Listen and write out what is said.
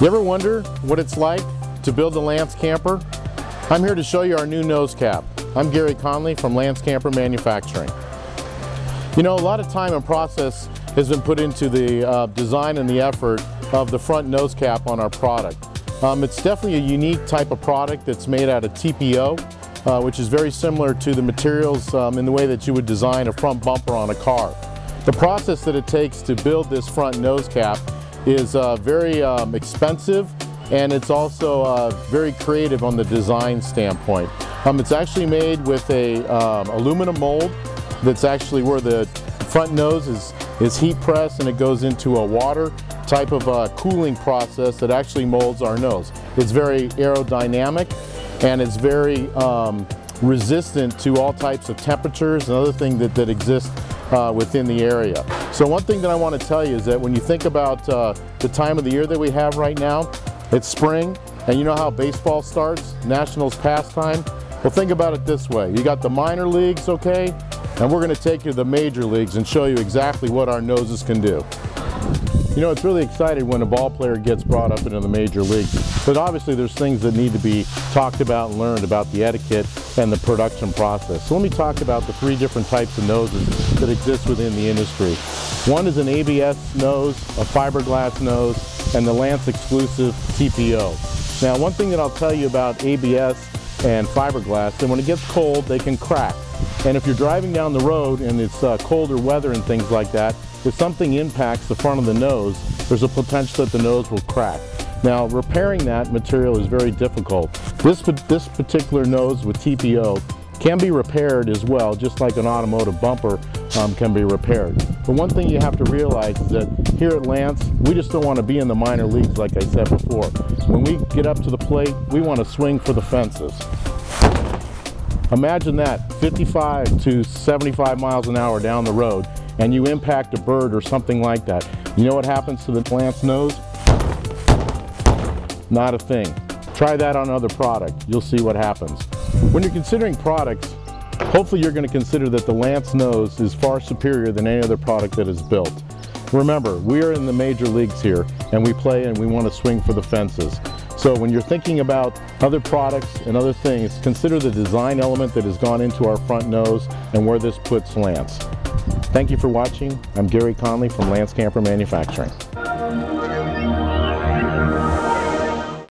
You ever wonder what it's like to build a Lance camper? I'm here to show you our new nose cap. I'm Gary Conley from Lance Camper Manufacturing. You know, a lot of time and process has been put into the uh, design and the effort of the front nose cap on our product. Um, it's definitely a unique type of product that's made out of TPO, uh, which is very similar to the materials um, in the way that you would design a front bumper on a car. The process that it takes to build this front nose cap is uh, very um, expensive and it's also uh, very creative on the design standpoint. Um, it's actually made with a um, aluminum mold that's actually where the front nose is, is heat pressed and it goes into a water type of uh, cooling process that actually molds our nose. It's very aerodynamic and it's very um, resistant to all types of temperatures and other things that, that exist uh, within the area. So one thing that I want to tell you is that when you think about uh, the time of the year that we have right now, it's spring, and you know how baseball starts, Nationals pastime? Well, think about it this way. You got the minor leagues, okay? And we're going to take you to the major leagues and show you exactly what our noses can do. You know, it's really exciting when a ball player gets brought up into the major leagues, but obviously there's things that need to be talked about and learned about the etiquette and the production process. So let me talk about the three different types of noses that exist within the industry. One is an ABS nose, a fiberglass nose, and the Lance exclusive TPO. Now, one thing that I'll tell you about ABS and fiberglass, that when it gets cold, they can crack. And if you're driving down the road and it's uh, colder weather and things like that, if something impacts the front of the nose, there's a potential that the nose will crack. Now, repairing that material is very difficult. This, this particular nose with TPO can be repaired as well, just like an automotive bumper um, can be repaired. But one thing you have to realize is that here at Lance, we just don't want to be in the minor leagues like I said before. When we get up to the plate, we want to swing for the fences. Imagine that, 55 to 75 miles an hour down the road, and you impact a bird or something like that. You know what happens to the Lance nose? Not a thing. Try that on another product. You'll see what happens. When you're considering products, hopefully you're going to consider that the Lance nose is far superior than any other product that is built. Remember, we are in the major leagues here, and we play and we want to swing for the fences. So when you're thinking about other products and other things, consider the design element that has gone into our front nose and where this puts Lance. Thank you for watching. I'm Gary Conley from Lance Camper Manufacturing.